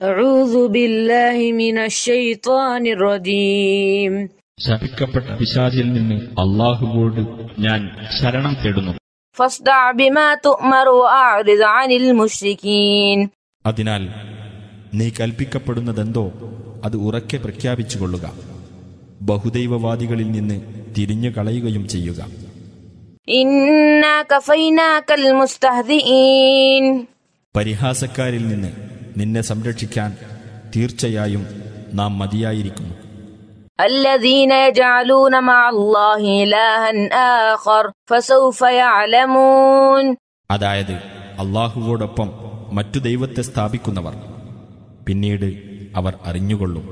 أعوذ بالله من الشيطان الرجيم ശപിക്കപ്പെട്ട പിശാചിൽ നിന്ന് അള്ളാഹുവോട് ഞാൻ ശരണം തേടുന്നു فاصدع بما تؤمر وأعرض عن المشركين അതിനാൽ നീ കൽപ്പിക്കപ്പെടുന്നതെന്തോ അത് ഉറക്കെ പ്രഖ്യാപിച്ചുകൊള്ളുക ബഹുദൈവവാദികളിൽ നിന്ന് തിരിഞ്ഞു കളയുകയും ചെയ്യുക إنا كفيناك المستهزئين പരിഹാസക്കാരിൽ നിന്ന് നിന്നെ സംരക്ഷിക്കാൻ തീർച്ചയായും നാം മതിയായിരിക്കുന്നു الذين يجعلون مع الله إلها آخر فسوف يعلمون അതായത് അള്ളാഹുവോടൊപ്പം മറ്റു ദൈവത്തെ സ്ഥാപിക്കുന്നവർ പിന്നീട് അവർ അറിഞ്ഞുകൊള്ളും